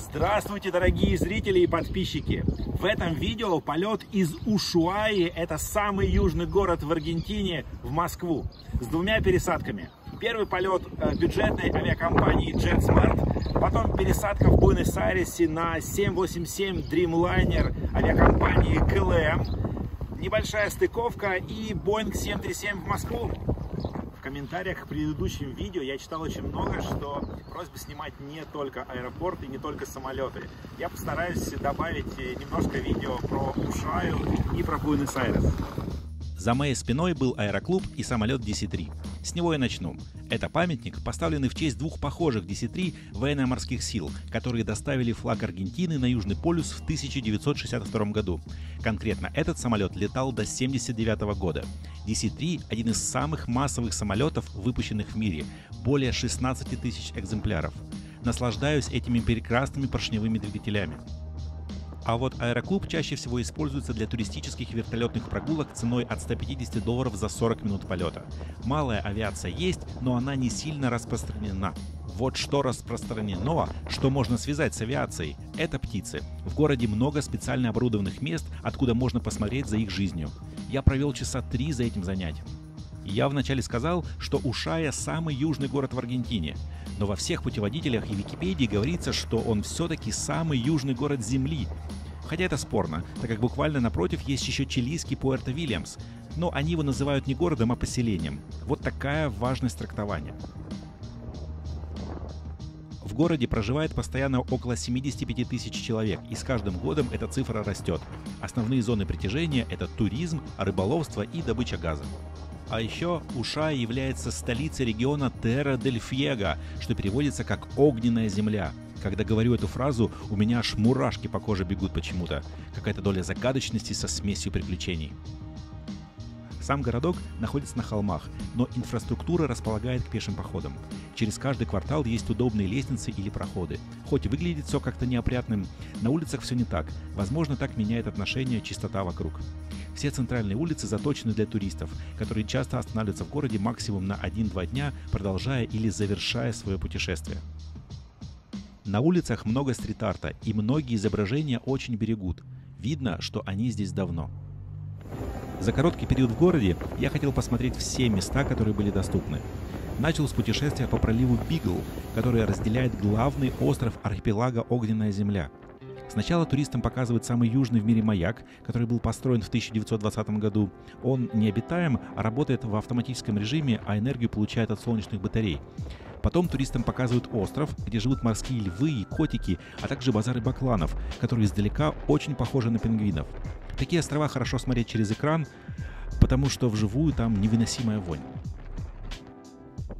Здравствуйте, дорогие зрители и подписчики! В этом видео полет из Ушуаи, это самый южный город в Аргентине, в Москву, с двумя пересадками. Первый полет э, бюджетной авиакомпании JetSmart, потом пересадка в Буэнос-Айресе на 787 Dreamliner авиакомпании KLM, небольшая стыковка и Boeing 737 в Москву комментариях к предыдущим видео я читал очень много, что просьба снимать не только аэропорты, не только самолеты. Я постараюсь добавить немножко видео про Ушаю и про Буэнос-Айрес. За моей спиной был аэроклуб и самолет DC-3. С него и начну. Это памятник, поставленный в честь двух похожих DC-3 военно-морских сил, которые доставили флаг Аргентины на Южный полюс в 1962 году. Конкретно этот самолет летал до 1979 года. DC-3 – один из самых массовых самолетов, выпущенных в мире, более 16 тысяч экземпляров. Наслаждаюсь этими прекрасными поршневыми двигателями. А вот аэроклуб чаще всего используется для туристических вертолетных прогулок ценой от 150 долларов за 40 минут полета. Малая авиация есть, но она не сильно распространена. Вот что распространено, что можно связать с авиацией, это птицы. В городе много специально оборудованных мест, откуда можно посмотреть за их жизнью. Я провел часа три за этим занятием. Я вначале сказал, что Ушая самый южный город в Аргентине, но во всех путеводителях и Википедии говорится, что он все-таки самый южный город Земли. Хотя это спорно, так как буквально напротив есть еще чилийский Пуэрто-Вильямс, но они его называют не городом, а поселением. Вот такая важность трактования. В городе проживает постоянно около 75 тысяч человек, и с каждым годом эта цифра растет. Основные зоны притяжения – это туризм, рыболовство и добыча газа. А еще Уша является столицей региона Терра дель Фьего, что переводится как «огненная земля». Когда говорю эту фразу, у меня аж мурашки по коже бегут почему-то. Какая-то доля загадочности со смесью приключений. Сам городок находится на холмах, но инфраструктура располагает к пешим походам. Через каждый квартал есть удобные лестницы или проходы. Хоть выглядит все как-то неопрятным, на улицах все не так. Возможно, так меняет отношение чистота вокруг. Все центральные улицы заточены для туристов, которые часто останавливаются в городе максимум на 1-2 дня, продолжая или завершая свое путешествие. На улицах много стрит-арта, и многие изображения очень берегут. Видно, что они здесь давно. За короткий период в городе я хотел посмотреть все места, которые были доступны. Начал с путешествия по проливу Бигл, который разделяет главный остров архипелага Огненная Земля. Сначала туристам показывают самый южный в мире маяк, который был построен в 1920 году. Он не обитаем, а работает в автоматическом режиме, а энергию получает от солнечных батарей. Потом туристам показывают остров, где живут морские львы и котики, а также базары бакланов, которые издалека очень похожи на пингвинов. Такие острова хорошо смотреть через экран, потому что вживую там невыносимая вонь.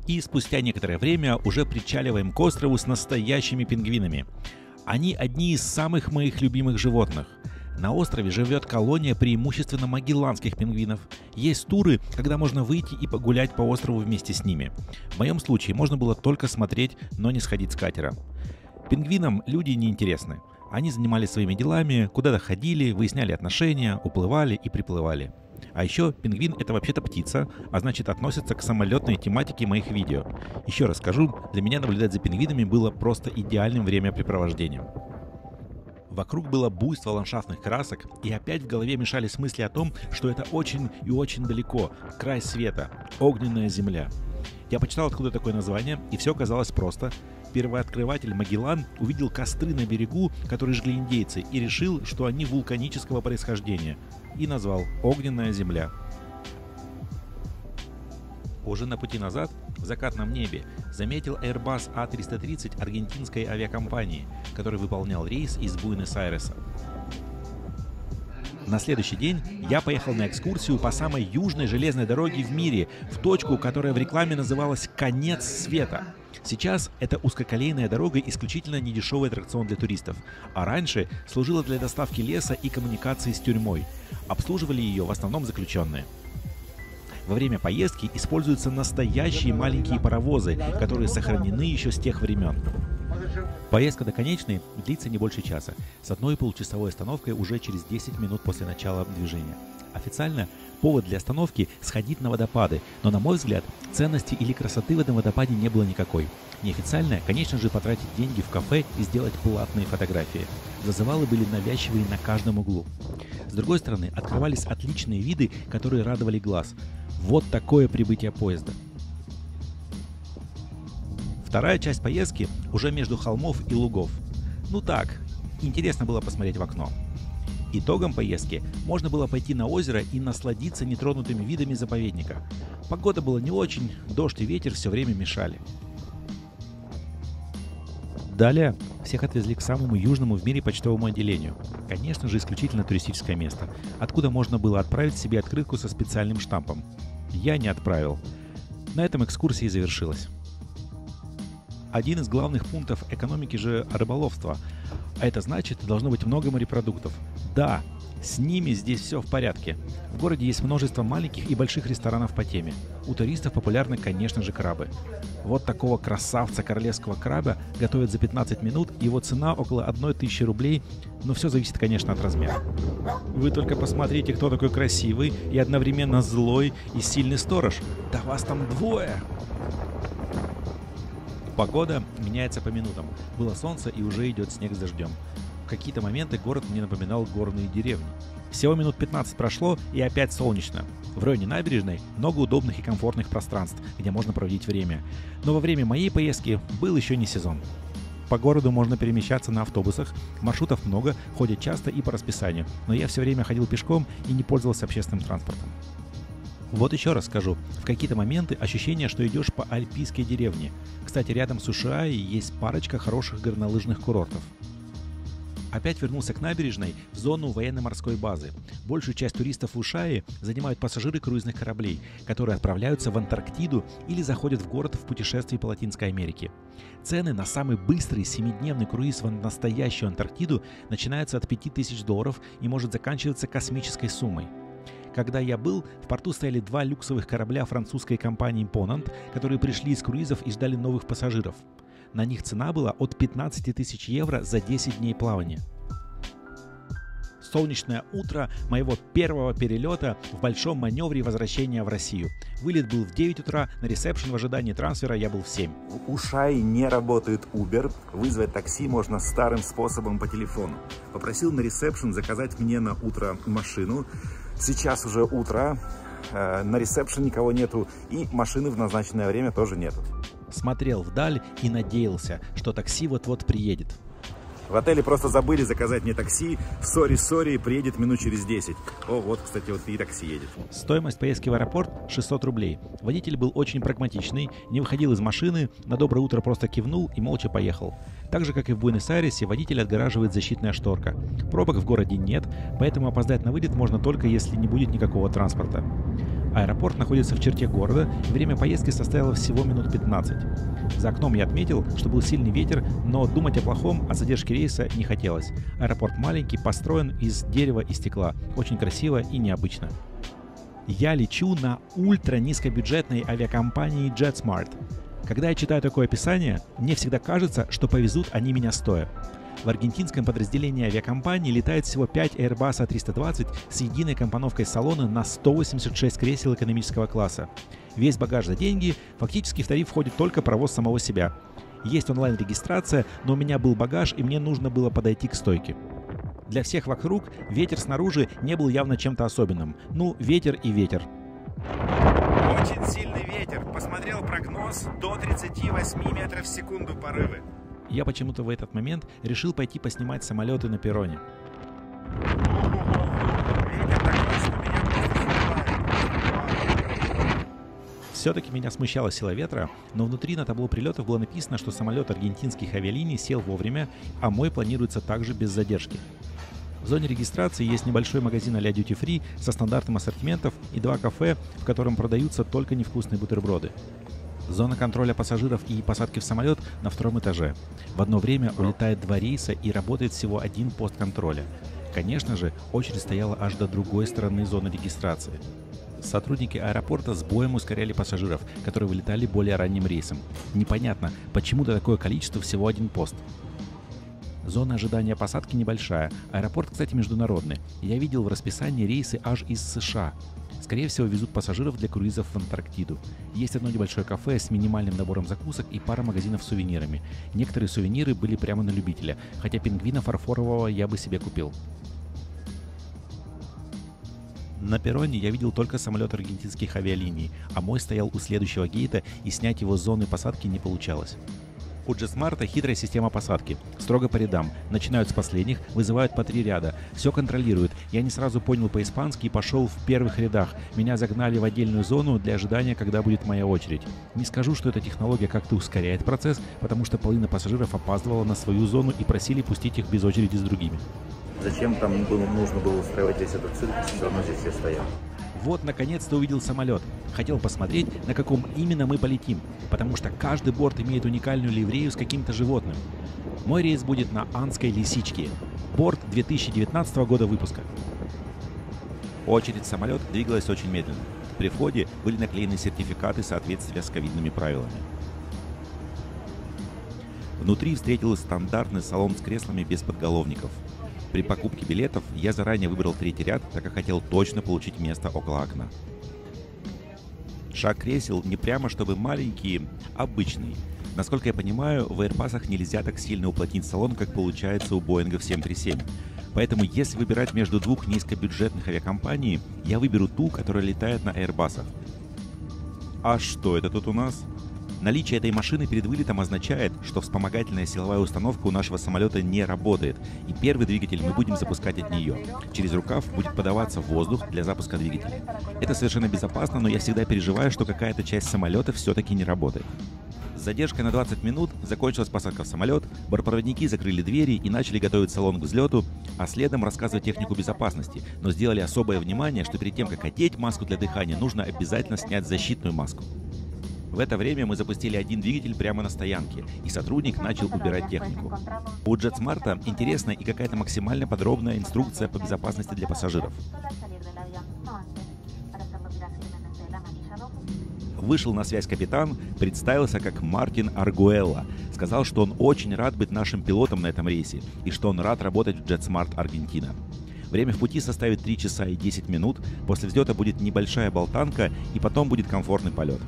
И спустя некоторое время уже причаливаем к острову с настоящими пингвинами. Они одни из самых моих любимых животных. На острове живет колония преимущественно магелланских пингвинов. Есть туры, когда можно выйти и погулять по острову вместе с ними. В моем случае можно было только смотреть, но не сходить с катера. Пингвинам люди не интересны. Они занимались своими делами, куда-то ходили, выясняли отношения, уплывали и приплывали. А еще пингвин это вообще-то птица, а значит относится к самолетной тематике моих видео. Еще раз скажу, для меня наблюдать за пингвинами было просто идеальным времяпрепровождением. Вокруг было буйство ландшафтных красок, и опять в голове мешались мысли о том, что это очень и очень далеко, край света, огненная земля. Я почитал, откуда такое название, и все казалось просто. Первооткрыватель Магеллан увидел костры на берегу, которые жгли индейцы, и решил, что они вулканического происхождения, и назвал «Огненная земля». Уже на пути назад, в закатном небе, заметил Airbus A330 аргентинской авиакомпании, который выполнял рейс из Буэнос-Айреса. На следующий день я поехал на экскурсию по самой южной железной дороге в мире, в точку, которая в рекламе называлась «Конец света». Сейчас это узкоколейная дорога исключительно недешевый аттракцион для туристов, а раньше служила для доставки леса и коммуникации с тюрьмой. Обслуживали ее в основном заключенные. Во время поездки используются настоящие маленькие паровозы, которые сохранены еще с тех времен. Поездка до конечной длится не больше часа, с одной получасовой остановкой уже через 10 минут после начала движения. Официально повод для остановки – сходить на водопады, но, на мой взгляд, ценности или красоты в этом водопаде не было никакой. Неофициально, конечно же, потратить деньги в кафе и сделать платные фотографии. Зазывалы были навязчивые на каждом углу. С другой стороны, открывались отличные виды, которые радовали глаз. Вот такое прибытие поезда. Вторая часть поездки уже между холмов и лугов. Ну так, интересно было посмотреть в окно. Итогом поездки можно было пойти на озеро и насладиться нетронутыми видами заповедника. Погода была не очень, дождь и ветер все время мешали. Далее всех отвезли к самому южному в мире почтовому отделению. Конечно же, исключительно туристическое место, откуда можно было отправить себе открытку со специальным штампом. Я не отправил. На этом экскурсия и завершилась. Один из главных пунктов экономики же рыболовство – а это значит, должно быть много морепродуктов. Да, с ними здесь все в порядке. В городе есть множество маленьких и больших ресторанов по теме. У туристов популярны, конечно же, крабы. Вот такого красавца королевского краба готовят за 15 минут, его цена около 1000 рублей, но все зависит, конечно, от размера. Вы только посмотрите, кто такой красивый и одновременно злой и сильный сторож. Да вас там двое! Погода меняется по минутам. Было солнце и уже идет снег с дождем. Какие-то моменты город мне напоминал горные деревни. Всего минут 15 прошло и опять солнечно. В районе набережной много удобных и комфортных пространств, где можно проводить время. Но во время моей поездки был еще не сезон. По городу можно перемещаться на автобусах, маршрутов много, ходят часто и по расписанию, но я все время ходил пешком и не пользовался общественным транспортом. Вот еще раз скажу, в какие-то моменты ощущение, что идешь по альпийской деревне. Кстати, рядом с Ушиаи есть парочка хороших горнолыжных курортов. Опять вернулся к набережной в зону военно-морской базы. Большую часть туристов в Ушае занимают пассажиры круизных кораблей, которые отправляются в Антарктиду или заходят в город в путешествии по Латинской Америке. Цены на самый быстрый семидневный круиз в настоящую Антарктиду начинаются от 5000 долларов и может заканчиваться космической суммой – когда я был, в порту стояли два люксовых корабля французской компании Ponant, которые пришли из круизов и ждали новых пассажиров. На них цена была от 15 тысяч евро за 10 дней плавания солнечное утро моего первого перелета в большом маневре возвращения в Россию. Вылет был в 9 утра, на ресепшн в ожидании трансфера я был в 7. У Шай не работает Uber, вызвать такси можно старым способом по телефону. Попросил на ресепшн заказать мне на утро машину. Сейчас уже утро, э, на ресепшн никого нету, и машины в назначенное время тоже нету. Смотрел вдаль и надеялся, что такси вот-вот приедет. В отеле просто забыли заказать мне такси. Sorry, sorry, приедет минут через 10. О, вот, кстати, вот и такси едет. Стоимость поездки в аэропорт 600 рублей. Водитель был очень прагматичный, не выходил из машины, на доброе утро просто кивнул и молча поехал. Так же, как и в Буэнос-Айресе, водителя отгораживает защитная шторка. Пробок в городе нет, поэтому опоздать на вылет можно только если не будет никакого транспорта. Аэропорт находится в черте города, время поездки составило всего минут 15. За окном я отметил, что был сильный ветер, но думать о плохом, о задержке рейса не хотелось. Аэропорт маленький, построен из дерева и стекла. Очень красиво и необычно. Я лечу на ультра низкобюджетной авиакомпании JetSmart. Когда я читаю такое описание, мне всегда кажется, что повезут они меня стоя. В аргентинском подразделении авиакомпании летает всего 5 Airbus A320 с единой компоновкой салона на 186 кресел экономического класса. Весь багаж за деньги, фактически в тариф входит только провоз самого себя. Есть онлайн-регистрация, но у меня был багаж и мне нужно было подойти к стойке. Для всех вокруг ветер снаружи не был явно чем-то особенным. Ну, ветер и ветер. Очень сильный ветер. Посмотрел прогноз до 38 метров в секунду порывы я почему-то в этот момент решил пойти поснимать самолеты на перроне. Все-таки меня смущала сила ветра, но внутри на табло прилетов было написано, что самолет аргентинских авиалиний сел вовремя, а мой планируется также без задержки. В зоне регистрации есть небольшой магазин а-ля Duty Free со стандартом ассортиментов и два кафе, в котором продаются только невкусные бутерброды. Зона контроля пассажиров и посадки в самолет на втором этаже. В одно время улетает два рейса и работает всего один пост контроля. Конечно же, очередь стояла аж до другой стороны зоны регистрации. Сотрудники аэропорта с боем ускоряли пассажиров, которые вылетали более ранним рейсом. Непонятно, почему-то такое количество всего один пост. Зона ожидания посадки небольшая. Аэропорт, кстати, международный. Я видел в расписании рейсы аж из США. Скорее всего, везут пассажиров для круизов в Антарктиду. Есть одно небольшое кафе с минимальным набором закусок и пара магазинов с сувенирами. Некоторые сувениры были прямо на любителя, хотя пингвина фарфорового я бы себе купил. На перроне я видел только самолет аргентинских авиалиний, а мой стоял у следующего гейта, и снять его с зоны посадки не получалось. У JetSmart хитрая система посадки. Строго по рядам. Начинают с последних, вызывают по три ряда. Все контролируют. Я не сразу понял по-испански и пошел в первых рядах. Меня загнали в отдельную зону для ожидания, когда будет моя очередь. Не скажу, что эта технология как-то ускоряет процесс, потому что половина пассажиров опаздывала на свою зону и просили пустить их без очереди с другими. Зачем там было, нужно было устраивать весь этот цирк, все равно здесь все стоят? Вот, наконец-то увидел самолет. Хотел посмотреть, на каком именно мы полетим, потому что каждый борт имеет уникальную ливрею с каким-то животным. Мой рейс будет на Анской лисичке. Борт 2019 года выпуска. Очередь самолет двигалась очень медленно. При входе были наклеены сертификаты соответствия с ковидными правилами. Внутри встретил стандартный салон с креслами без подголовников – при покупке билетов я заранее выбрал третий ряд, так как хотел точно получить место около окна. Шаг кресел не прямо чтобы маленький, обычный. Насколько я понимаю, в Airbus нельзя так сильно уплотнить салон, как получается у Боингов 737. Поэтому если выбирать между двух низкобюджетных авиакомпаний, я выберу ту, которая летает на Airbus. А что это тут у нас? Наличие этой машины перед вылетом означает, что вспомогательная силовая установка у нашего самолета не работает, и первый двигатель мы будем запускать от нее. Через рукав будет подаваться воздух для запуска двигателя. Это совершенно безопасно, но я всегда переживаю, что какая-то часть самолета все-таки не работает. С задержкой на 20 минут закончилась посадка в самолет, бортпроводники закрыли двери и начали готовить салон к взлету, а следом рассказывать технику безопасности, но сделали особое внимание, что перед тем, как одеть маску для дыхания, нужно обязательно снять защитную маску. В это время мы запустили один двигатель прямо на стоянке, и сотрудник начал убирать технику. У JetSmart интересная и какая-то максимально подробная инструкция по безопасности для пассажиров. Вышел на связь капитан, представился как Мартин Аргуэлла. Сказал, что он очень рад быть нашим пилотом на этом рейсе и что он рад работать в JetSmart Аргентина. Время в пути составит 3 часа и 10 минут, после взлета будет небольшая болтанка и потом будет комфортный полет.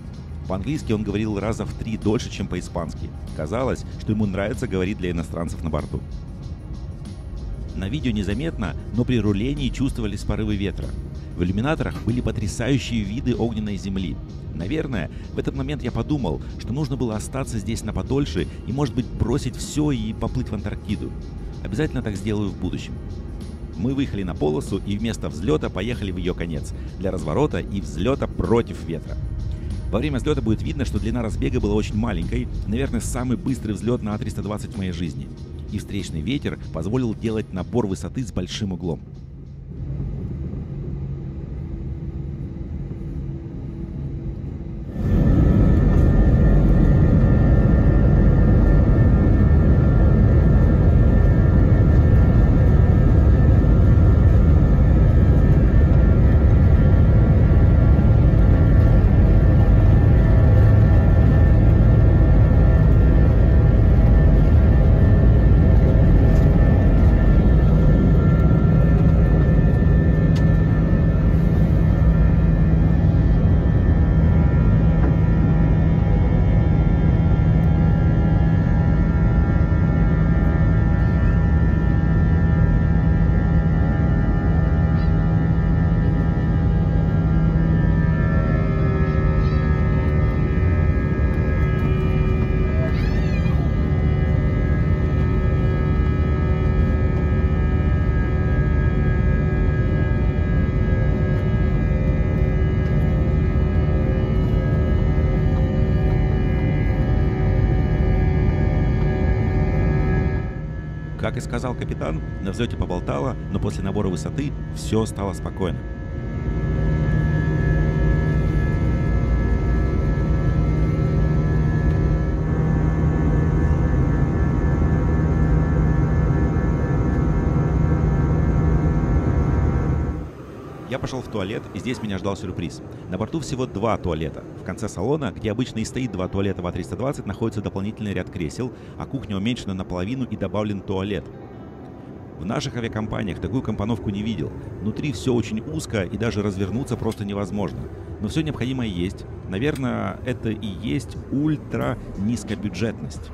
По-английски он говорил раза в три дольше, чем по-испански. Казалось, что ему нравится говорить для иностранцев на борту. На видео незаметно, но при рулении чувствовались порывы ветра. В иллюминаторах были потрясающие виды огненной земли. Наверное, в этот момент я подумал, что нужно было остаться здесь на подольше и, может быть, бросить все и поплыть в Антарктиду. Обязательно так сделаю в будущем. Мы выехали на полосу и вместо взлета поехали в ее конец для разворота и взлета против ветра. Во время взлета будет видно, что длина разбега была очень маленькой, наверное, самый быстрый взлет на А320 в моей жизни. И встречный ветер позволил делать набор высоты с большим углом. Как и сказал капитан, на взлете поболтало, но после набора высоты все стало спокойно. Пошел в туалет, и здесь меня ждал сюрприз. На борту всего два туалета. В конце салона, где обычно и стоит два туалета в А320, находится дополнительный ряд кресел, а кухня уменьшена наполовину и добавлен туалет. В наших авиакомпаниях такую компоновку не видел. Внутри все очень узко и даже развернуться просто невозможно. Но все необходимое есть. Наверное, это и есть ультра низкобюджетность.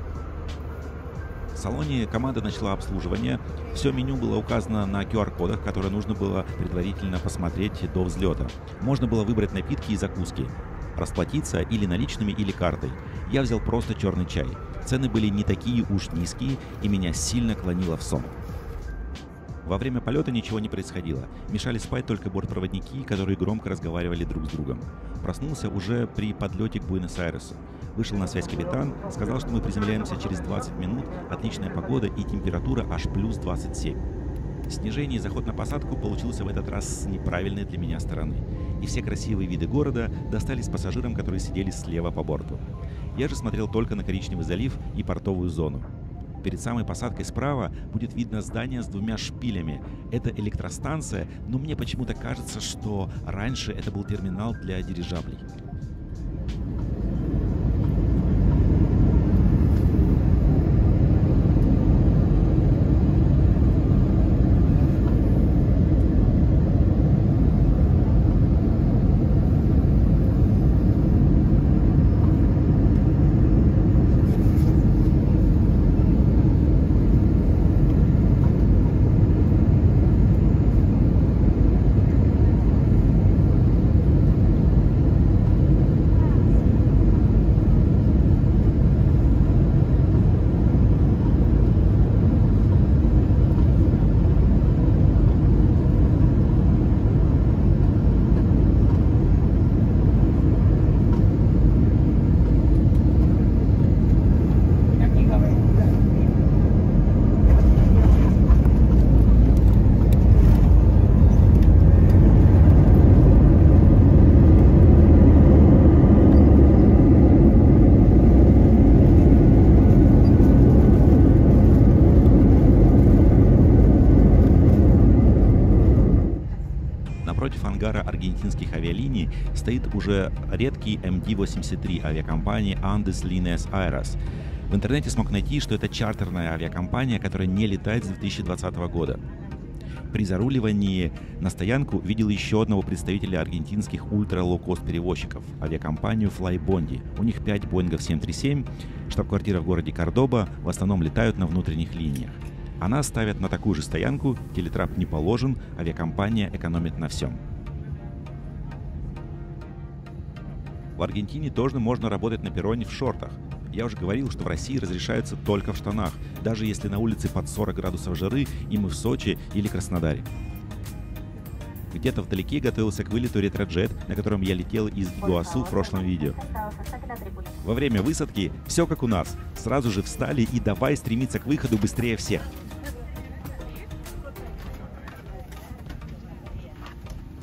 В салоне команда начала обслуживание. Все меню было указано на QR-кодах, которые нужно было предварительно посмотреть до взлета. Можно было выбрать напитки и закуски, расплатиться или наличными, или картой. Я взял просто черный чай. Цены были не такие уж низкие, и меня сильно клонило в сон. Во время полета ничего не происходило. Мешали спать только бортпроводники, которые громко разговаривали друг с другом. Проснулся уже при подлете к Буэнос-Айресу. Вышел на связь капитан, сказал, что мы приземляемся через 20 минут, отличная погода и температура аж плюс 27. Снижение и заход на посадку получился в этот раз с неправильной для меня стороны. И все красивые виды города достались пассажирам, которые сидели слева по борту. Я же смотрел только на Коричневый залив и портовую зону. Перед самой посадкой справа будет видно здание с двумя шпилями. Это электростанция, но мне почему-то кажется, что раньше это был терминал для дирижаблей. Напротив ангара аргентинских авиалиний стоит уже редкий MD-83 авиакомпании Andes Líneas Aéreas. В интернете смог найти, что это чартерная авиакомпания, которая не летает с 2020 года. При заруливании на стоянку видел еще одного представителя аргентинских ультра-лоукост перевозчиков – авиакомпанию Flybondi. У них 5 Боингов 737, штаб-квартира в городе Кордоба, в основном летают на внутренних линиях. Она ставят на такую же стоянку, телетрап не положен, авиакомпания экономит на всем. В Аргентине тоже можно работать на перроне в шортах. Я уже говорил, что в России разрешается только в штанах, даже если на улице под 40 градусов жары и мы в Сочи или Краснодаре. Где-то вдалеке готовился к вылету ретроджет, на котором я летел из Гуасу в прошлом видео. Во время высадки все как у нас. Сразу же встали и давай стремиться к выходу быстрее всех.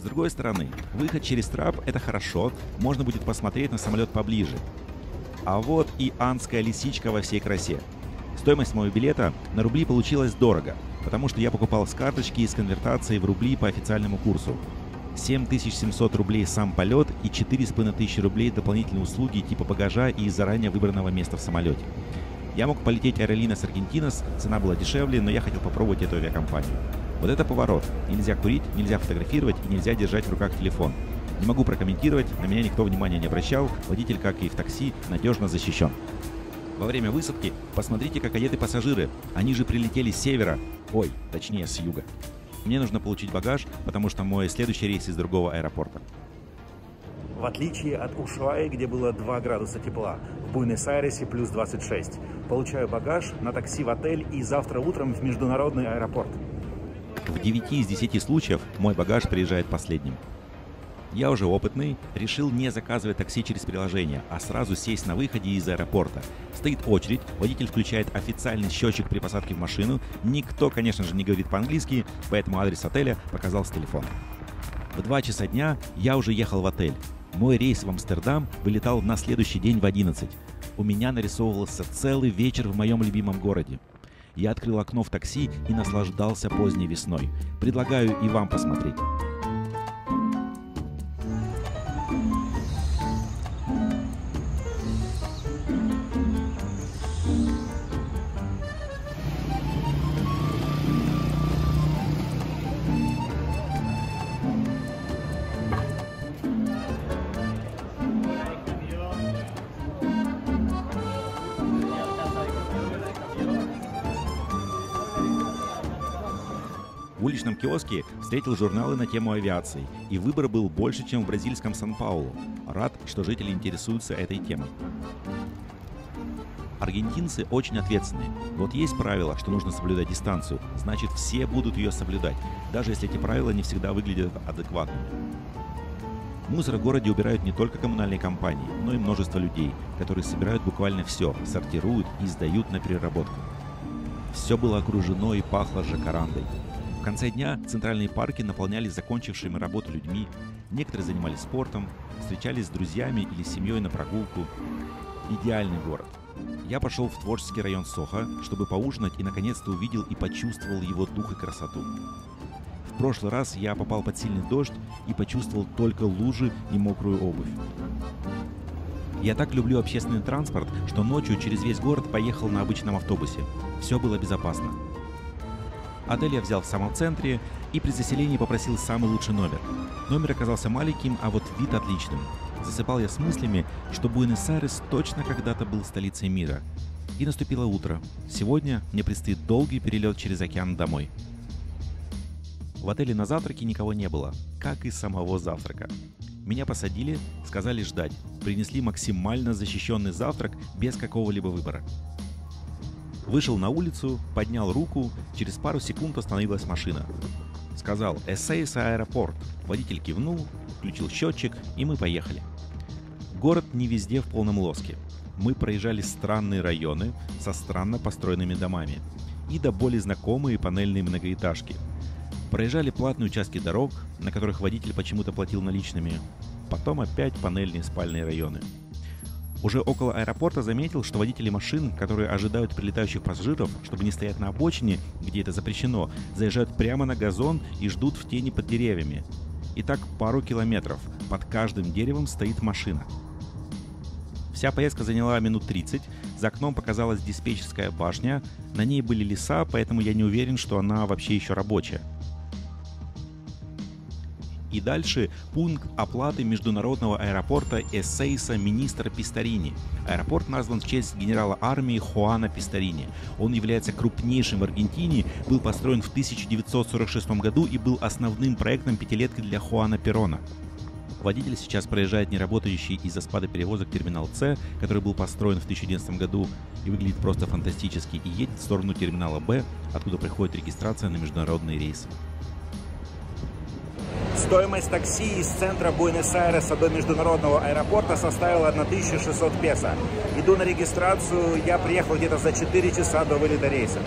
Другой стороны, выход через трап – это хорошо, можно будет посмотреть на самолет поближе. А вот и анская лисичка во всей красе. Стоимость моего билета на рубли получилась дорого, потому что я покупал с карточки и с конвертацией в рубли по официальному курсу. 7700 рублей сам полет и 4500 рублей дополнительные услуги типа багажа и заранее выбранного места в самолете. Я мог полететь Aerolíneas Argentinas, цена была дешевле, но я хотел попробовать эту авиакомпанию. Вот это поворот. Нельзя курить, нельзя фотографировать и нельзя держать в руках телефон. Не могу прокомментировать, на меня никто внимания не обращал, водитель, как и в такси, надежно защищен. Во время высадки посмотрите, как одеты пассажиры. Они же прилетели с севера. Ой, точнее, с юга. Мне нужно получить багаж, потому что мой следующий рейс из другого аэропорта. В отличие от Ушуаи, где было 2 градуса тепла, в Буэнос-Айресе плюс 26. Получаю багаж на такси в отель и завтра утром в международный аэропорт. В 9 из 10 случаев мой багаж приезжает последним. Я уже опытный, решил не заказывать такси через приложение, а сразу сесть на выходе из аэропорта. Стоит очередь, водитель включает официальный счетчик при посадке в машину. Никто, конечно же, не говорит по-английски, поэтому адрес отеля показал с телефона. В 2 часа дня я уже ехал в отель. Мой рейс в Амстердам вылетал на следующий день в 11. У меня нарисовывался целый вечер в моем любимом городе. Я открыл окно в такси и наслаждался поздней весной. Предлагаю и вам посмотреть. Киоске встретил журналы на тему авиации, и выбор был больше, чем в бразильском Сан-Паулу. Рад, что жители интересуются этой темой. Аргентинцы очень ответственные. Вот есть правило, что нужно соблюдать дистанцию, значит все будут ее соблюдать, даже если эти правила не всегда выглядят адекватными. Мусор в городе убирают не только коммунальные компании, но и множество людей, которые собирают буквально все, сортируют и сдают на переработку. Все было окружено и пахло жакарандой. Конце дня центральные парки наполнялись закончившими работу людьми, некоторые занимались спортом, встречались с друзьями или семьей на прогулку. Идеальный город. Я пошел в творческий район Соха, чтобы поужинать и наконец-то увидел и почувствовал его дух и красоту. В прошлый раз я попал под сильный дождь и почувствовал только лужи и мокрую обувь. Я так люблю общественный транспорт, что ночью через весь город поехал на обычном автобусе. Все было безопасно. Отель я взял в самом центре и при заселении попросил самый лучший номер. Номер оказался маленьким, а вот вид отличным. Засыпал я с мыслями, что Буэнос-Айрес точно когда-то был столицей мира. И наступило утро. Сегодня мне предстоит долгий перелет через океан домой. В отеле на завтраке никого не было, как и самого завтрака. Меня посадили, сказали ждать, принесли максимально защищенный завтрак без какого-либо выбора. Вышел на улицу, поднял руку, через пару секунд остановилась машина. Сказал «Эссейс аэропорт». Водитель кивнул, включил счетчик, и мы поехали. Город не везде в полном лоске. Мы проезжали странные районы со странно построенными домами и до боли знакомые панельные многоэтажки – Проезжали платные участки дорог, на которых водитель почему-то платил наличными. Потом опять панельные спальные районы. Уже около аэропорта заметил, что водители машин, которые ожидают прилетающих пассажиров, чтобы не стоять на обочине, где это запрещено, заезжают прямо на газон и ждут в тени под деревьями. И так пару километров. Под каждым деревом стоит машина. Вся поездка заняла минут 30. За окном показалась диспетчерская башня. На ней были леса, поэтому я не уверен, что она вообще еще рабочая. И дальше пункт оплаты международного аэропорта Эссейса министра Пистарини. Аэропорт назван в честь генерала армии Хуана Пистарини. Он является крупнейшим в Аргентине, был построен в 1946 году и был основным проектом пятилетки для Хуана Перона. Водитель сейчас проезжает неработающий из-за спада перевозок терминал С, который был построен в 2011 году и выглядит просто фантастически, и едет в сторону терминала Б, откуда приходит регистрация на международные рейсы. Стоимость такси из центра Буэнос-Айреса до международного аэропорта составила 1600 песо. Иду на регистрацию, я приехал где-то за 4 часа до вылета рейса.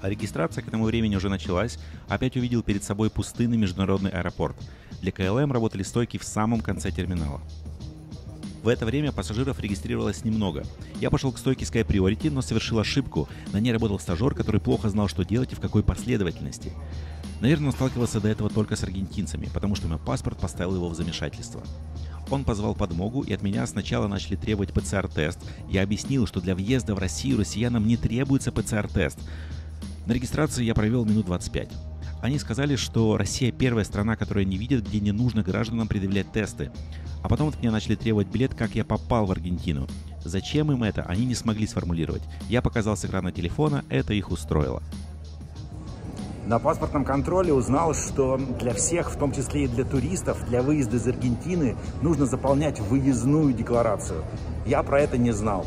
А регистрация к этому времени уже началась. Опять увидел перед собой пустынный международный аэропорт. Для КЛМ работали стойки в самом конце терминала. В это время пассажиров регистрировалось немного. Я пошел к стойке Sky Priority, но совершил ошибку. На ней работал стажер, который плохо знал, что делать и в какой последовательности. Наверное, он сталкивался до этого только с аргентинцами, потому что мой паспорт поставил его в замешательство. Он позвал подмогу, и от меня сначала начали требовать ПЦР-тест. Я объяснил, что для въезда в Россию россиянам не требуется ПЦР-тест. На регистрации я провел минут 25. Они сказали, что Россия первая страна, которая не видит, где не нужно гражданам предъявлять тесты. А потом от меня начали требовать билет, как я попал в Аргентину. Зачем им это, они не смогли сформулировать. Я показал с экрана телефона, это их устроило. На паспортном контроле узнал, что для всех, в том числе и для туристов, для выезда из Аргентины нужно заполнять выездную декларацию. Я про это не знал.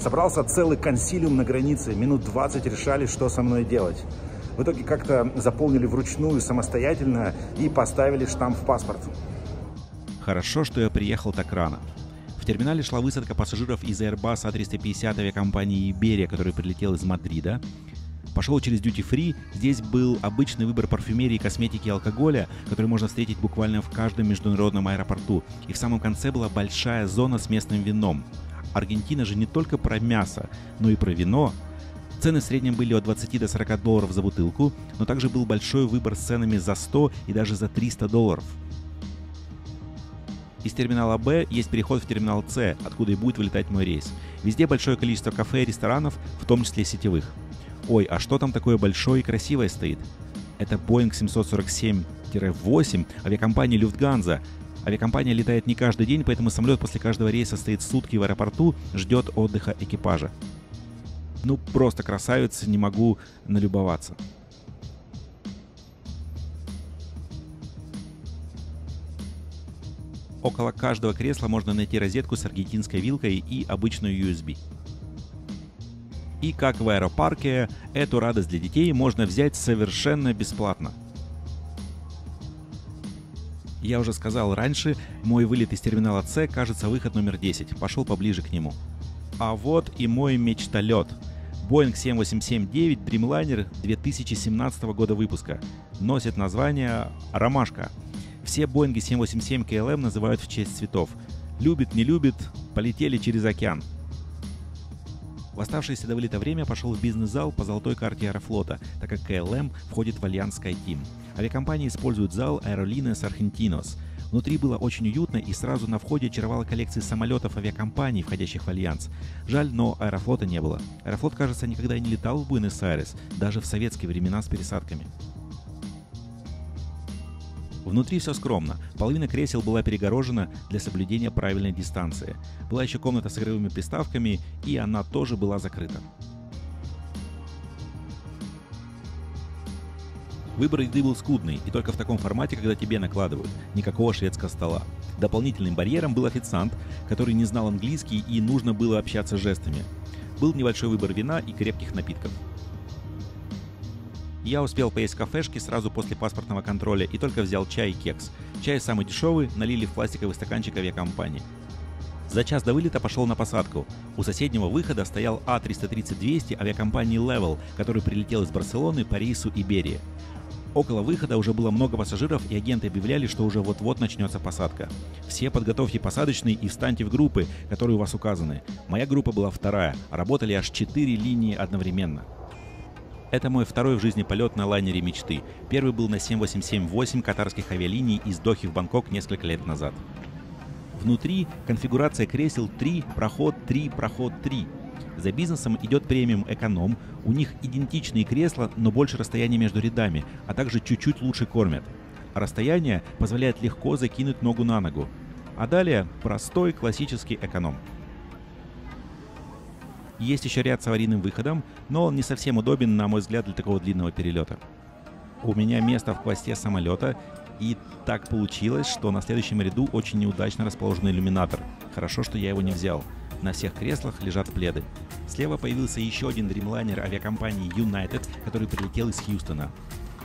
Собрался целый консилиум на границе, минут 20 решали, что со мной делать. В итоге как-то заполнили вручную самостоятельно и поставили штамп в паспорт. Хорошо, что я приехал так рано. В терминале шла высадка пассажиров из Airbus A350 авиакомпании Iberia, который прилетел из Мадрида. Пошел через Duty Free. Здесь был обычный выбор парфюмерии, косметики и алкоголя, который можно встретить буквально в каждом международном аэропорту. И в самом конце была большая зона с местным вином. Аргентина же не только про мясо, но и про вино. Цены в среднем были от 20 до 40 долларов за бутылку, но также был большой выбор с ценами за 100 и даже за 300 долларов. Из терминала Б есть переход в терминал С, откуда и будет вылетать мой рейс. Везде большое количество кафе и ресторанов, в том числе сетевых. Ой, а что там такое большое и красивое стоит? Это Boeing 747-8 авиакомпании Люфтганза. Авиакомпания летает не каждый день, поэтому самолет после каждого рейса стоит сутки в аэропорту, ждет отдыха экипажа. Ну, просто красавец, не могу налюбоваться. Около каждого кресла можно найти розетку с аргентинской вилкой и обычную USB. И как в аэропарке, эту радость для детей можно взять совершенно бесплатно. Я уже сказал раньше, мой вылет из терминала С, кажется, выход номер 10. Пошел поближе к нему. А вот и мой мечталет. Boeing 787-9 Dreamliner 2017 года выпуска. Носит название «Ромашка». Все Боинги 787 KLM называют в честь цветов. Любит, не любит, полетели через океан. В оставшееся до вылета время пошел в бизнес-зал по золотой карте Аэрофлота, так как KLM входит в альянс SkyTeam. Авиакомпания использует зал Aerolíneas Argentinas. Внутри было очень уютно и сразу на входе очаровала коллекция самолетов авиакомпаний, входящих в Альянс. Жаль, но Аэрофлота не было. Аэрофлот, кажется, никогда не летал в Буэнос-Айрес, даже в советские времена с пересадками. Внутри все скромно. Половина кресел была перегорожена для соблюдения правильной дистанции. Была еще комната с игровыми приставками, и она тоже была закрыта. Выбор еды был скудный, и только в таком формате, когда тебе накладывают. Никакого шведского стола. Дополнительным барьером был официант, который не знал английский и нужно было общаться жестами. Был небольшой выбор вина и крепких напитков. Я успел поесть в кафешке сразу после паспортного контроля и только взял чай и кекс. Чай самый дешевый, налили в пластиковый стаканчик авиакомпании. За час до вылета пошел на посадку. У соседнего выхода стоял А330-200 авиакомпании Level, который прилетел из Барселоны по рейсу Иберия. Около выхода уже было много пассажиров, и агенты объявляли, что уже вот-вот начнется посадка. Все подготовьте посадочные и встаньте в группы, которые у вас указаны. Моя группа была вторая, работали аж четыре линии одновременно. Это мой второй в жизни полет на лайнере мечты. Первый был на 7878 катарских авиалиний из Дохи в Бангкок несколько лет назад. Внутри конфигурация кресел 3, проход 3, проход 3. За бизнесом идет премиум эконом, у них идентичные кресла, но больше расстояния между рядами, а также чуть-чуть лучше кормят. Расстояние позволяет легко закинуть ногу на ногу. А далее простой классический эконом. Есть еще ряд с аварийным выходом, но он не совсем удобен, на мой взгляд, для такого длинного перелета. У меня место в хвосте самолета, и так получилось, что на следующем ряду очень неудачно расположен иллюминатор. Хорошо, что я его не взял. На всех креслах лежат пледы. Слева появился еще один дримлайнер авиакомпании United, который прилетел из Хьюстона.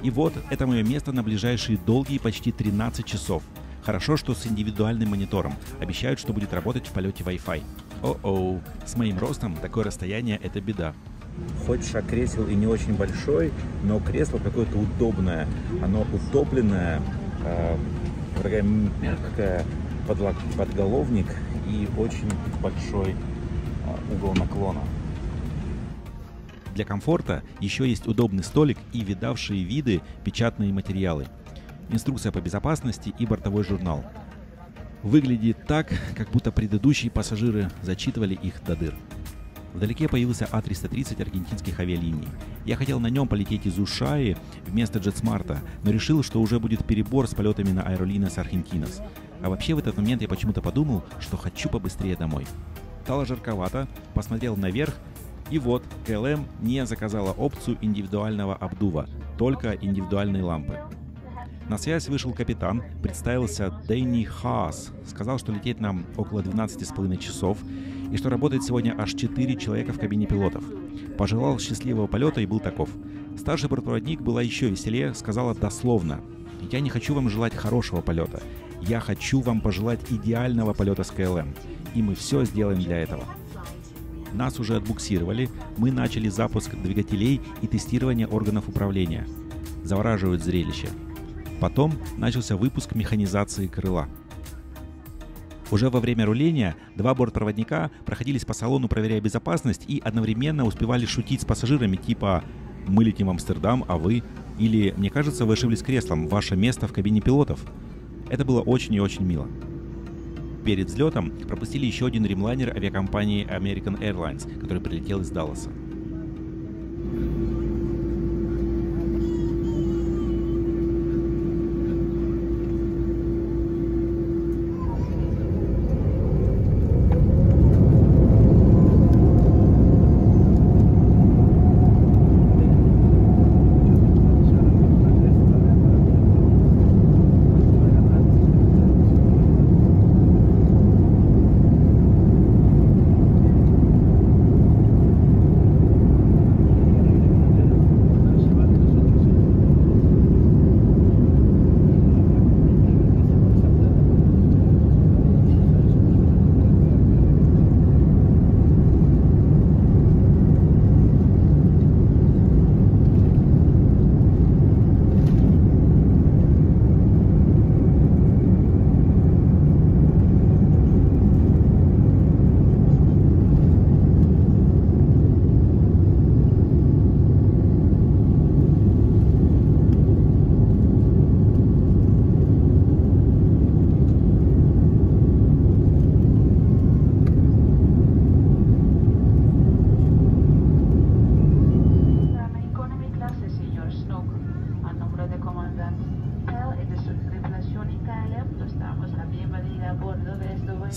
И вот, это мое место на ближайшие долгие почти 13 часов. Хорошо, что с индивидуальным монитором. Обещают, что будет работать в полете Wi-Fi. О-оу, с моим ростом такое расстояние – это беда. Хоть шаг кресел и не очень большой, но кресло какое-то удобное. Оно утопленное, э, такая мягкая подлог, подголовник и очень большой э, угол наклона. Для комфорта еще есть удобный столик и видавшие виды печатные материалы. Инструкция по безопасности и бортовой журнал – Выглядит так, как будто предыдущие пассажиры зачитывали их до дыр. Вдалеке появился А330 аргентинских авиалиний. Я хотел на нем полететь из Ушаи вместо JetSmart, но решил, что уже будет перебор с полетами на Aerolines Argentinas. А вообще в этот момент я почему-то подумал, что хочу побыстрее домой. Стало жарковато, посмотрел наверх, и вот КЛМ не заказала опцию индивидуального обдува, только индивидуальные лампы. На связь вышел капитан, представился Дэнни Хаас, сказал, что лететь нам около 12,5 часов и что работает сегодня аж 4 человека в кабине пилотов. Пожелал счастливого полета и был таков. Старший бортпроводник была еще веселее, сказала дословно «Я не хочу вам желать хорошего полета, я хочу вам пожелать идеального полета с КЛМ, и мы все сделаем для этого». Нас уже отбуксировали, мы начали запуск двигателей и тестирование органов управления. Завораживают зрелище. Потом начался выпуск механизации крыла. Уже во время руления два бортпроводника проходились по салону, проверяя безопасность, и одновременно успевали шутить с пассажирами типа «Мы летим в Амстердам, а вы?» или «Мне кажется, вы ошиблись креслом, ваше место в кабине пилотов». Это было очень и очень мило. Перед взлетом пропустили еще один римлайнер авиакомпании American Airlines, который прилетел из Далласа.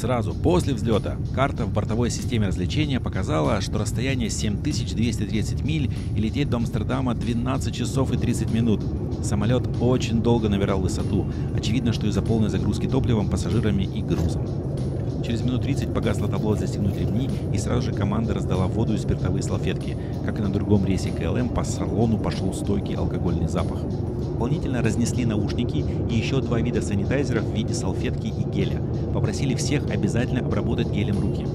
Сразу после взлета карта в бортовой системе развлечения показала, что расстояние 7230 миль и лететь до Амстердама 12 часов и 30 минут. Самолет очень долго набирал высоту. Очевидно, что из-за полной загрузки топливом, пассажирами и грузом. Через минут 30 погасло табло «Застегнуть ремни» и сразу же команда раздала воду и спиртовые салфетки. Как и на другом рейсе КЛМ, по салону пошел стойкий алкогольный запах. Дополнительно разнесли наушники и еще два вида санитайзеров в виде салфетки и геля. Попросили всех обязательно обработать гелем руки.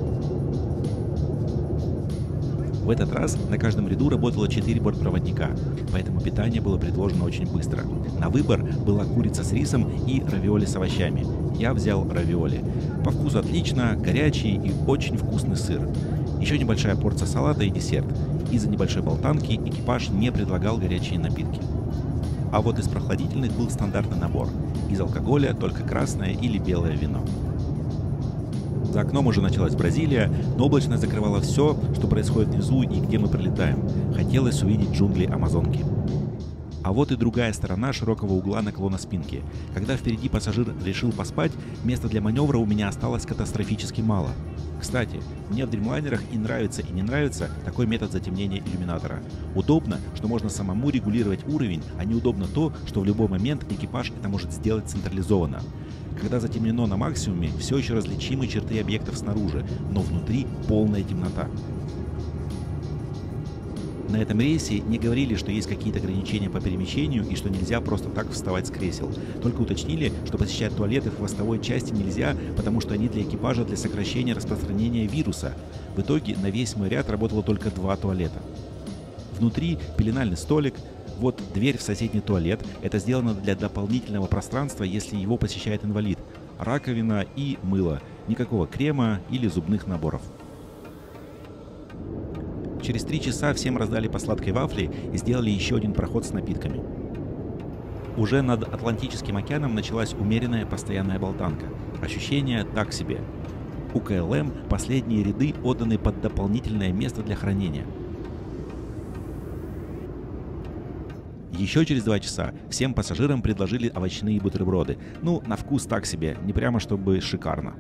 В этот раз на каждом ряду работало 4 бортпроводника, поэтому питание было предложено очень быстро. На выбор была курица с рисом и равиоли с овощами. Я взял равиоли. По вкусу отлично, горячий и очень вкусный сыр. Еще небольшая порция салата и десерт. Из-за небольшой болтанки экипаж не предлагал горячие напитки. А вот из прохладительных был стандартный набор. Из алкоголя только красное или белое вино. За окном уже началась Бразилия, но облачность закрывала все, что происходит внизу и где мы прилетаем. Хотелось увидеть джунгли Амазонки. А вот и другая сторона широкого угла наклона спинки. Когда впереди пассажир решил поспать, места для маневра у меня осталось катастрофически мало. Кстати, мне в дримлайнерах и нравится, и не нравится такой метод затемнения иллюминатора. Удобно, что можно самому регулировать уровень, а неудобно то, что в любой момент экипаж это может сделать централизованно. Когда затемнено на максимуме, все еще различимы черты объектов снаружи, но внутри полная темнота. На этом рейсе не говорили, что есть какие-то ограничения по перемещению и что нельзя просто так вставать с кресел. Только уточнили, что посещать туалеты в хвостовой части нельзя, потому что они для экипажа для сокращения распространения вируса. В итоге на весь мой ряд работало только два туалета. Внутри пеленальный столик, вот дверь в соседний туалет. Это сделано для дополнительного пространства, если его посещает инвалид. Раковина и мыло. Никакого крема или зубных наборов. Через три часа всем раздали по сладкой вафле и сделали еще один проход с напитками. Уже над Атлантическим океаном началась умеренная постоянная болтанка. Ощущение так себе. У КЛМ последние ряды отданы под дополнительное место для хранения. Еще через два часа всем пассажирам предложили овощные бутерброды. Ну, на вкус так себе, не прямо чтобы шикарно.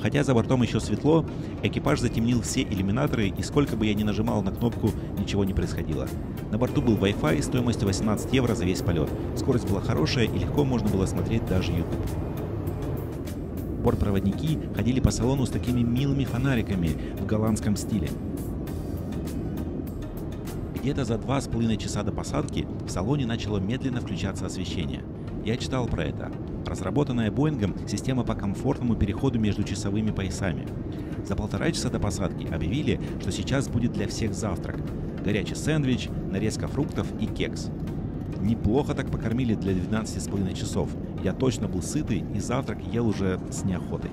Хотя за бортом еще светло, экипаж затемнил все иллюминаторы, и сколько бы я ни нажимал на кнопку, ничего не происходило. На борту был Wi-Fi стоимостью 18 евро за весь полет. Скорость была хорошая, и легко можно было смотреть даже YouTube. Бортпроводники ходили по салону с такими милыми фонариками в голландском стиле. Где-то за два с половиной часа до посадки в салоне начало медленно включаться освещение. Я читал про это. Разработанная Боингом система по комфортному переходу между часовыми поясами. За полтора часа до посадки объявили, что сейчас будет для всех завтрак. Горячий сэндвич, нарезка фруктов и кекс. Неплохо так покормили для 12,5 часов. Я точно был сытый и завтрак ел уже с неохотой.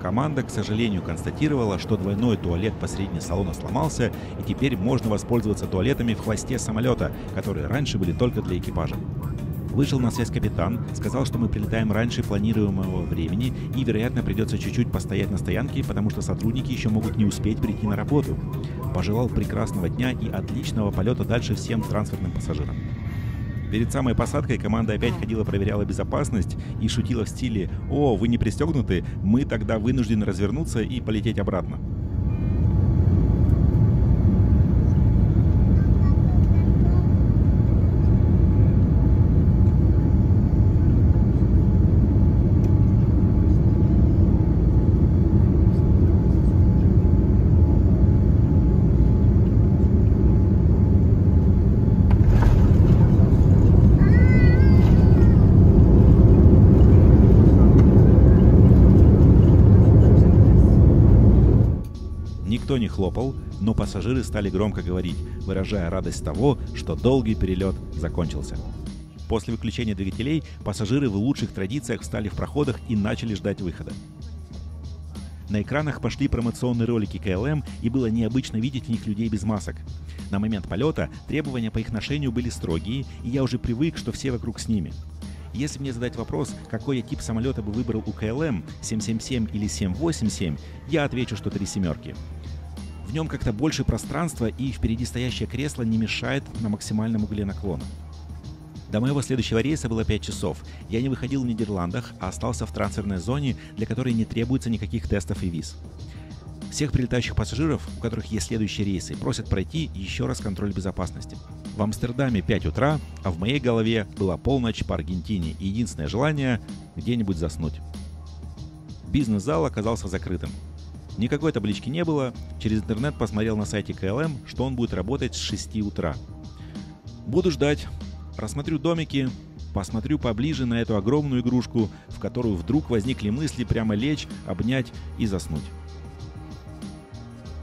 Команда, к сожалению, констатировала, что двойной туалет посредине салона сломался, и теперь можно воспользоваться туалетами в хвосте самолета, которые раньше были только для экипажа. Вышел на связь капитан, сказал, что мы прилетаем раньше планируемого времени и, вероятно, придется чуть-чуть постоять на стоянке, потому что сотрудники еще могут не успеть прийти на работу. Пожелал прекрасного дня и отличного полета дальше всем трансферным пассажирам. Перед самой посадкой команда опять ходила, проверяла безопасность и шутила в стиле «О, вы не пристегнуты? Мы тогда вынуждены развернуться и полететь обратно». Никто не хлопал, но пассажиры стали громко говорить, выражая радость того, что долгий перелет закончился. После выключения двигателей пассажиры в лучших традициях встали в проходах и начали ждать выхода. На экранах пошли промоционные ролики KLM, и было необычно видеть в них людей без масок. На момент полета требования по их ношению были строгие, и я уже привык, что все вокруг с ними. Если мне задать вопрос, какой я тип самолета бы выбрал у KLM, 777 или 787, я отвечу, что три семерки. В нем как-то больше пространства, и впереди стоящее кресло не мешает на максимальном угле наклона. До моего следующего рейса было 5 часов. Я не выходил в Нидерландах, а остался в трансферной зоне, для которой не требуется никаких тестов и виз. Всех прилетающих пассажиров, у которых есть следующие рейсы, просят пройти еще раз контроль безопасности. В Амстердаме 5 утра, а в моей голове была полночь по Аргентине и единственное желание – где-нибудь заснуть. Бизнес-зал оказался закрытым. Никакой таблички не было, через интернет посмотрел на сайте КЛМ, что он будет работать с 6 утра. Буду ждать, рассмотрю домики, посмотрю поближе на эту огромную игрушку, в которую вдруг возникли мысли прямо лечь, обнять и заснуть.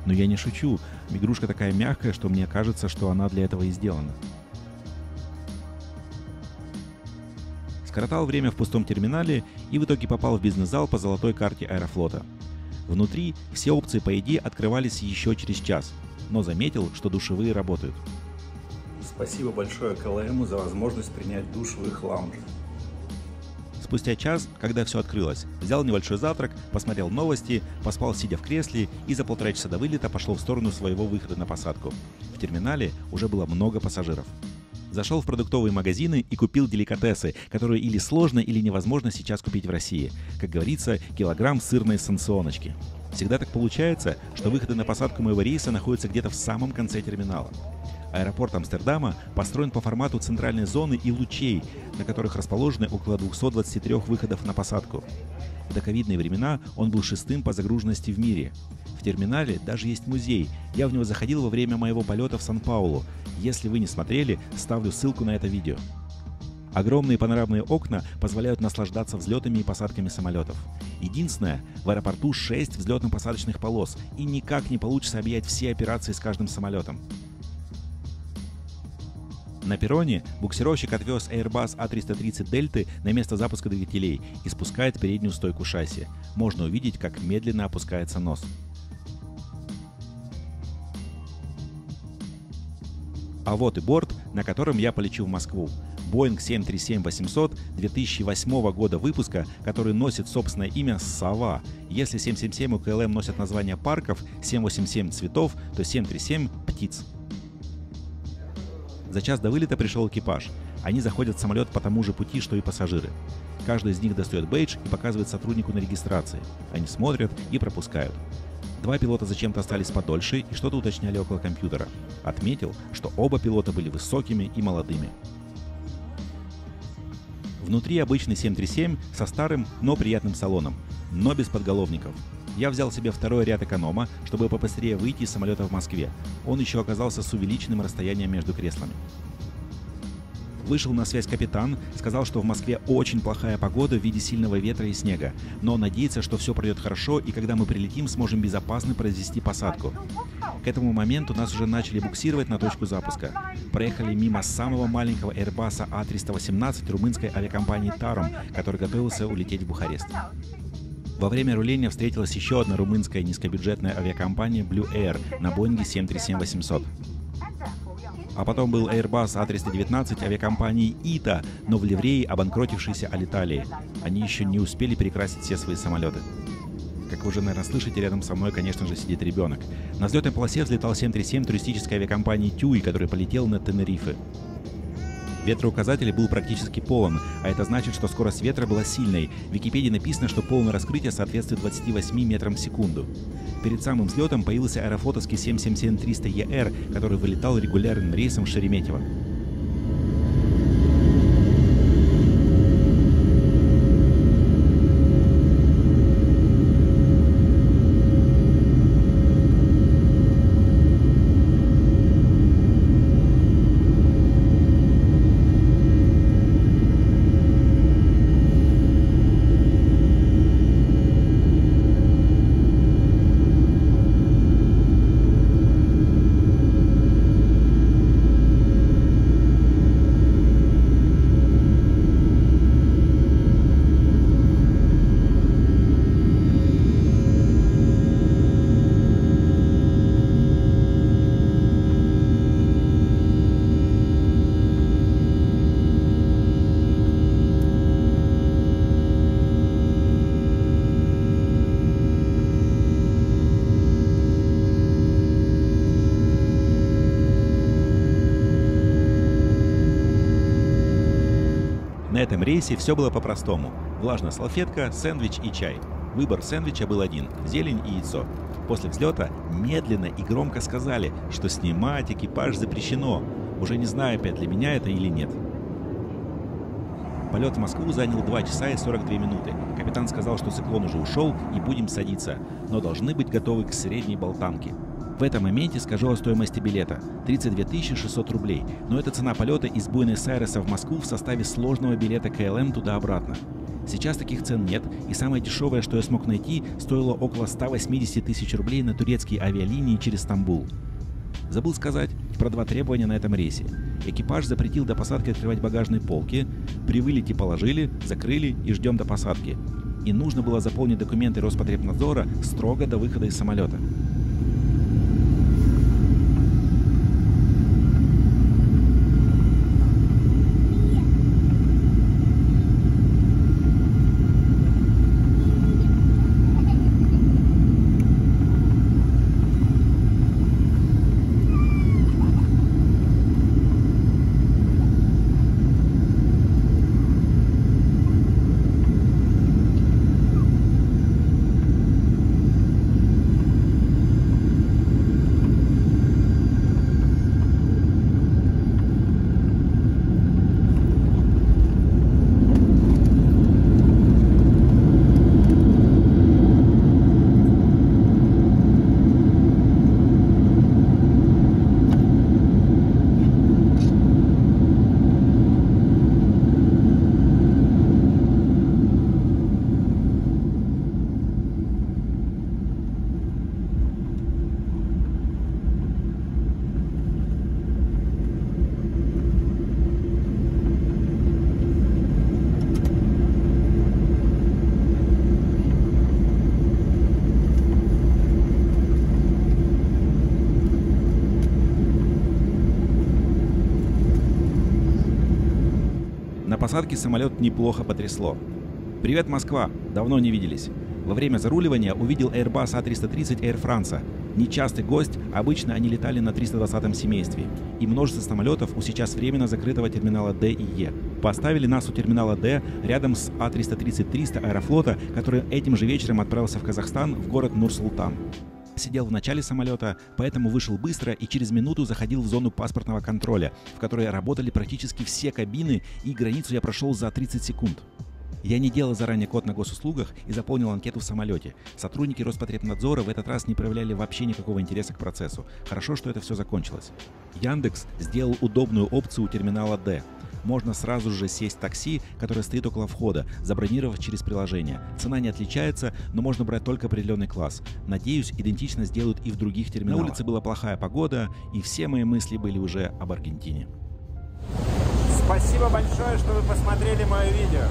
Но я не шучу, игрушка такая мягкая, что мне кажется, что она для этого и сделана. Скоротал время в пустом терминале и в итоге попал в бизнес-зал по золотой карте Аэрофлота. Внутри все опции по еде открывались еще через час, но заметил, что душевые работают. Спасибо большое КЛМу за возможность принять душ в их лаунже. Спустя час, когда все открылось, взял небольшой завтрак, посмотрел новости, поспал сидя в кресле и за полтора часа до вылета пошел в сторону своего выхода на посадку. В терминале уже было много пассажиров. Зашел в продуктовые магазины и купил деликатесы, которые или сложно, или невозможно сейчас купить в России. Как говорится, килограмм сырной санкционочки. Всегда так получается, что выходы на посадку моего рейса находятся где-то в самом конце терминала. Аэропорт Амстердама построен по формату центральной зоны и лучей, на которых расположены около 223 выходов на посадку. В доковидные времена он был шестым по загруженности в мире. В терминале даже есть музей. Я в него заходил во время моего полета в Сан-Паулу. Если вы не смотрели, ставлю ссылку на это видео. Огромные панорамные окна позволяют наслаждаться взлетами и посадками самолетов. Единственное, в аэропорту 6 взлетно-посадочных полос, и никак не получится объять все операции с каждым самолетом. На перроне буксировщик отвез Airbus A330 Дельты на место запуска двигателей и спускает переднюю стойку шасси. Можно увидеть, как медленно опускается нос. А вот и борт, на котором я полечу в Москву. Boeing 737-800 2008 года выпуска, который носит собственное имя «Сова». Если 777 у КЛМ носят название парков, 787 цветов, то 737 – птиц. За час до вылета пришел экипаж. Они заходят в самолет по тому же пути, что и пассажиры. Каждый из них достает бейдж и показывает сотруднику на регистрации. Они смотрят и пропускают. Два пилота зачем-то остались подольше и что-то уточняли около компьютера. Отметил, что оба пилота были высокими и молодыми. Внутри обычный 737 со старым, но приятным салоном, но без подголовников. Я взял себе второй ряд эконома, чтобы побыстрее выйти из самолета в Москве. Он еще оказался с увеличенным расстоянием между креслами. Вышел на связь капитан, сказал, что в Москве очень плохая погода в виде сильного ветра и снега, но надеется, что все пройдет хорошо и когда мы прилетим, сможем безопасно произвести посадку. К этому моменту нас уже начали буксировать на точку запуска. Проехали мимо самого маленького Airbus A318 румынской авиакомпании Tarom, который готовился улететь в Бухарест. Во время руления встретилась еще одна румынская низкобюджетная авиакомпания Blue Air на Боинге 737-800. А потом был Airbus A319 авиакомпании ITA, но в ливреи обанкротившейся Алиталии. Они еще не успели перекрасить все свои самолеты. Как вы уже, наверное, слышите, рядом со мной, конечно же, сидит ребенок. На взлетной полосе взлетал 737 туристической авиакомпании TUI, который полетел на Тенерифе. Ветроуказатель был практически полон, а это значит, что скорость ветра была сильной. В Википедии написано, что полное раскрытие соответствует 28 метрам в секунду. Перед самым взлетом появился аэрофлотовский 777-300ER, который вылетал регулярным рейсом в Шереметьево. Этом рейсе все было по-простому. Влажная салфетка, сэндвич и чай. Выбор сэндвича был один – зелень и яйцо. После взлета медленно и громко сказали, что снимать экипаж запрещено. Уже не знаю опять, для меня это или нет. Полет в Москву занял 2 часа и 42 минуты. Капитан сказал, что циклон уже ушел и будем садиться, но должны быть готовы к средней болтанке. В этом моменте скажу о стоимости билета. 32 600 рублей. Но это цена полета из Буэнос-Айреса в Москву в составе сложного билета КЛМ туда-обратно. Сейчас таких цен нет, и самое дешевое, что я смог найти, стоило около 180 тысяч рублей на турецкие авиалинии через Стамбул. Забыл сказать про два требования на этом рейсе. Экипаж запретил до посадки открывать багажные полки, при вылете положили, закрыли и ждем до посадки. И нужно было заполнить документы Роспотребнадзора строго до выхода из самолета. Посадке самолет неплохо потрясло. «Привет, Москва! Давно не виделись. Во время заруливания увидел Airbus A330 Air France. Нечастый гость, обычно они летали на 320-м семействе. И множество самолетов у сейчас временно закрытого терминала D и E. Поставили нас у терминала D рядом с А330-300 Аэрофлота, который этим же вечером отправился в Казахстан в город Нур-Султан. Сидел в начале самолета, поэтому вышел быстро и через минуту заходил в зону паспортного контроля, в которой работали практически все кабины, и границу я прошел за 30 секунд. Я не делал заранее код на госуслугах и заполнил анкету в самолете. Сотрудники Роспотребнадзора в этот раз не проявляли вообще никакого интереса к процессу. Хорошо, что это все закончилось. Яндекс сделал удобную опцию у терминала D. Можно сразу же сесть в такси, которое стоит около входа, забронировав через приложение. Цена не отличается, но можно брать только определенный класс. Надеюсь, идентично сделают и в других терминалах. На улице была плохая погода, и все мои мысли были уже об Аргентине. Спасибо большое, что вы посмотрели мое видео.